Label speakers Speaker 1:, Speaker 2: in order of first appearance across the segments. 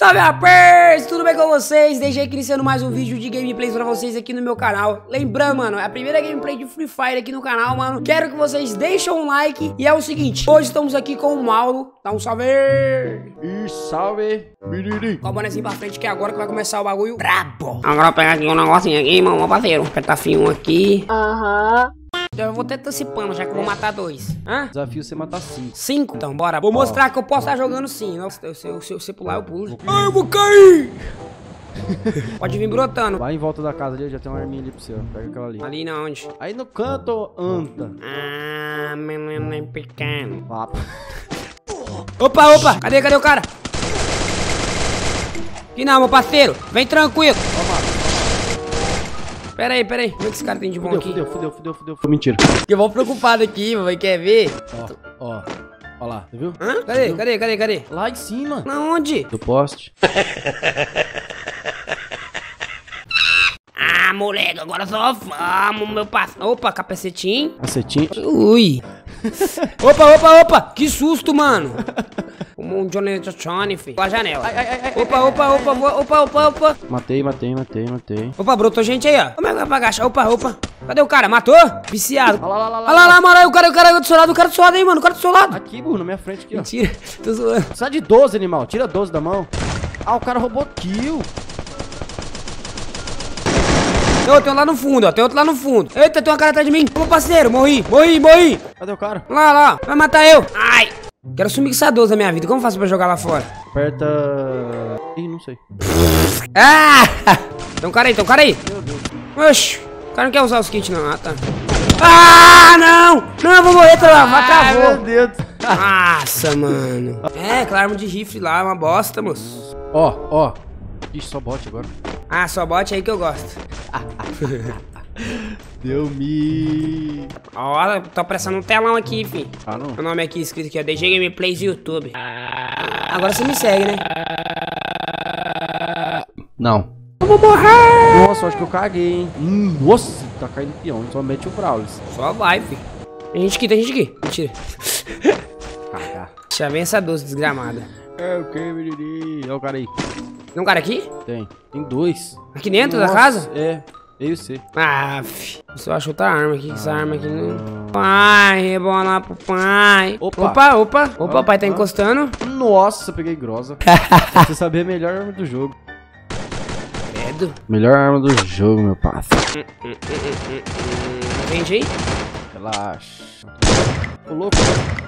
Speaker 1: Salve rapaz, tudo bem com vocês? Deixei aqui iniciando mais um vídeo de gameplays pra vocês aqui no meu canal. Lembrando, mano, é a primeira gameplay de Free Fire aqui no canal, mano. Quero que vocês deixem um like. E é o seguinte, hoje estamos aqui com o Mauro. Dá um salve
Speaker 2: E salve, biriri.
Speaker 1: Com a bonezinha pra frente que é agora que vai começar o bagulho. Brabo!
Speaker 3: Agora eu vou pegar aqui um negocinho aqui, meu parceiro. Apertar F1 aqui.
Speaker 1: Eu vou até antecipando, já que eu vou matar dois Hã?
Speaker 2: Desafio você matar cinco.
Speaker 1: Cinco? Então bora, vou mostrar que eu posso estar jogando sim se eu, se eu, se eu pular eu pulo Ai, eu vou cair Pode vir brotando
Speaker 2: Vai em volta da casa ali, já tem uma arminha ali pra você, ó. Pega aquela ali.
Speaker 1: Ali na onde?
Speaker 2: Aí no canto, anda.
Speaker 3: Ah, menino pequeno.
Speaker 2: Papo.
Speaker 1: Opa, opa, cadê, cadê o cara? Que não, meu parceiro, vem tranquilo Pera aí, pera aí, o que esse cara tem de bom
Speaker 2: Fudeu,
Speaker 1: aqui?
Speaker 2: fudeu, fudeu, fudeu, fudeu. Foi mentira.
Speaker 1: Eu vou preocupado aqui, vai quer ver?
Speaker 2: Ó, ó. Ó lá, você viu?
Speaker 1: Hã? Cadê, cadê, cadê, cadê?
Speaker 2: Lá em cima.
Speaker 1: Na onde?
Speaker 2: Do poste.
Speaker 3: Ah, moleque, agora só vamos, meu parceiro.
Speaker 1: Opa, capacetinho
Speaker 2: Acetinho.
Speaker 1: Ui Opa, opa, opa, que susto, mano Um Johnny Johnny, filho Pela janela Opa, opa, opa, opa, opa, opa
Speaker 2: Matei, matei, matei, matei.
Speaker 1: Opa, brotou gente aí, ó Como é que vai pra agachar? Opa, opa Cadê o cara? Matou? Viciado
Speaker 2: Olha lá, lá, lá,
Speaker 1: Olha lá, lá, mano, o cara, o cara do seu lado, o cara do seu lado aí, mano, o cara do seu lado
Speaker 2: Aqui, burro, na minha frente aqui, ó.
Speaker 1: Mentira, tô zoando
Speaker 2: Precisa de 12, animal. Tira 12 da mão. Ah, o cara roubou kill.
Speaker 1: Tem outro lá no fundo, ó, tem outro lá no fundo Eita, tem uma cara atrás de mim Ô, parceiro, morri, morri, morri
Speaker 2: Cadê o cara?
Speaker 1: Lá, lá, vai matar eu Ai Quero sumir com essa 12 da minha vida, como faço pra jogar lá fora?
Speaker 2: Aperta... Ih, não sei.
Speaker 1: Ah! Tem um cara aí, tem um cara aí. Oxi, o cara não quer usar os kits não. Ah, tá. Ah, não! Não, eu vou morrer, tá
Speaker 2: Ai, meu
Speaker 1: travou.
Speaker 2: Deus.
Speaker 1: Nossa, mano. É, aquela arma de rifle lá é uma bosta, moço.
Speaker 2: Ó, ó. Ixi, só bote agora.
Speaker 1: Ah, só bote aí que eu gosto.
Speaker 2: Deu me.
Speaker 1: Ó, tô prestando um telão aqui, fi.
Speaker 2: Ah, não.
Speaker 1: Meu nome aqui escrito aqui, ó, DG Gameplays YouTube. Agora você me segue, né?
Speaker 2: Não.
Speaker 1: Eu vou morrer!
Speaker 2: Nossa, acho que eu caguei, hein? Hum, nossa, tá caindo peão. Só mete o Brawlis.
Speaker 1: Só vai, fi. Tem gente aqui, tem gente aqui. Mentira.
Speaker 2: Cagar.
Speaker 1: Já vem essa doce desgramada.
Speaker 2: É o que, menino? Olha o cara aí.
Speaker 1: Tem um cara aqui?
Speaker 2: Tem. Tem dois.
Speaker 1: Aqui dentro da
Speaker 2: Nossa,
Speaker 1: casa?
Speaker 2: É. Eu você.
Speaker 1: Ah, fi. Só acho outra arma aqui. Essa arma aqui não. Pai, rebola pro pai.
Speaker 2: Opa.
Speaker 1: opa. Opa, opa. O pai tá encostando.
Speaker 2: Nossa, peguei grosa. Você saber a melhor arma do jogo.
Speaker 1: Credo.
Speaker 2: Melhor arma do jogo, meu parceiro.
Speaker 1: Vende aí.
Speaker 2: Relaxa. Ô, louco.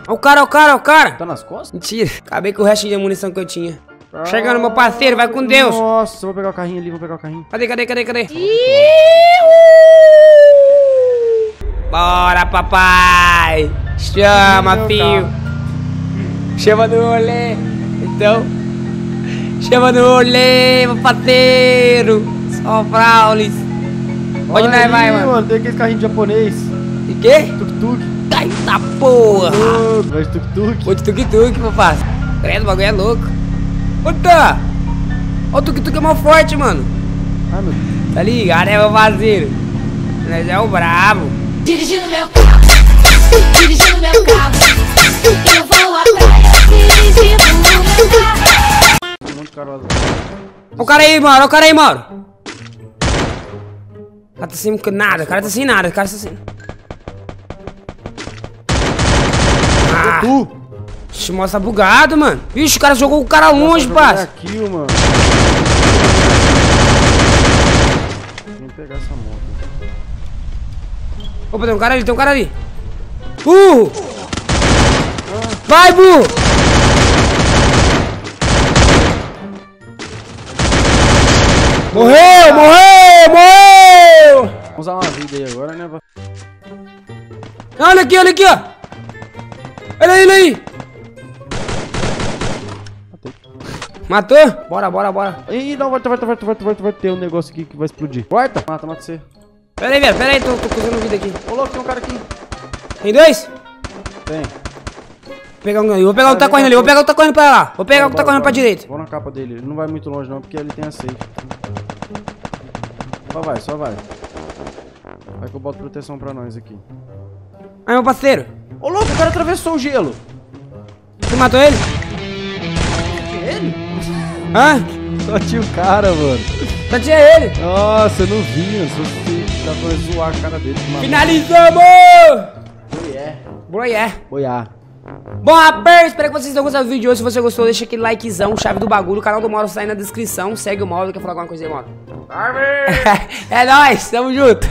Speaker 1: Ó o cara, ó o cara, ó o cara.
Speaker 2: Tá nas costas?
Speaker 1: Mentira. Acabei com o resto de munição que eu tinha. Chegando, meu parceiro. Vai com Deus.
Speaker 2: Nossa, vou pegar o carrinho ali, vou pegar o carrinho.
Speaker 1: Cadê, cadê, cadê, cadê? Bora, papai. Chama, filho. Chama no rolê. Então. Chama no rolê, meu parceiro. Só Fraulis. Onde nós vai, mano?
Speaker 2: Tem aquele carrinho japonês.
Speaker 1: E quê?
Speaker 2: Tuk-tuk.
Speaker 1: Eita porra.
Speaker 2: Vai de tuk-tuk.
Speaker 1: Ô, de tuk-tuk, meu parceiro. Credo, o bagulho é louco. Puta! Ó, o tuk-tuk é mal forte, mano.
Speaker 2: Ai, meu Deus.
Speaker 1: Tá ligado, é, meu parceiro? Nós é o brabo.
Speaker 4: Dirigindo meu carro, dirigindo meu carro, eu vou atrás, dirigindo meu carro.
Speaker 1: Ó o cara aí, mano, ó o cara aí, mano. O cara tá sem nada, o cara tá sem nada, o cara tá sem... Ah,
Speaker 2: Tu!
Speaker 1: Ixi, mostra bugado, mano. Vixe, o cara jogou o cara longe, parça.
Speaker 2: kill, mano. Vem pegar essa moto.
Speaker 1: Opa, tem um cara ali, tem um cara ali. Burro! Vai, burro! Morreu, morreu, morreu!
Speaker 2: Vamos usar uma vida aí agora, né?
Speaker 1: Olha aqui, olha aqui, ó. Olha aí, olha aí. Matou? Bora, bora, bora.
Speaker 2: Ih, não, volta, volta, volta, volta, volta, vai ter um negócio aqui que vai explodir. Corta! Mata, mata você.
Speaker 1: Pera aí, velho, pera aí, tô, tô fazendo vida aqui.
Speaker 2: Ô, louco, tem um cara aqui.
Speaker 1: Tem dois?
Speaker 2: Tem.
Speaker 1: Vou pegar um, eu vou pegar o que tá correndo ali, vou pegar o que tá correndo pra lá. Vou pegar o que tá correndo pra direita.
Speaker 2: Vou na capa dele. Ele não vai muito longe, não, porque ele tem a safe. Só vai, só vai. Vai que eu boto proteção pra nós aqui.
Speaker 1: Aí, meu parceiro.
Speaker 2: Ô, louco, o cara atravessou o gelo.
Speaker 1: Você matou ele? Hã?
Speaker 2: Só tinha o cara, mano.
Speaker 1: Só tinha ele.
Speaker 2: Nossa, eu não vi, mano. Só dá pra zoar a cara dele. Mano.
Speaker 1: Finalizamos!
Speaker 2: Boié.
Speaker 1: Broié.
Speaker 2: Boiá.
Speaker 1: Bom, rapaz, espero que vocês tenham gostado do vídeo de hoje. Se você gostou, deixa aquele likezão, chave do bagulho. O canal do Mauro tá aí na descrição. Segue o Mauro. Quer falar alguma coisa aí, Mauro? é nóis, tamo junto.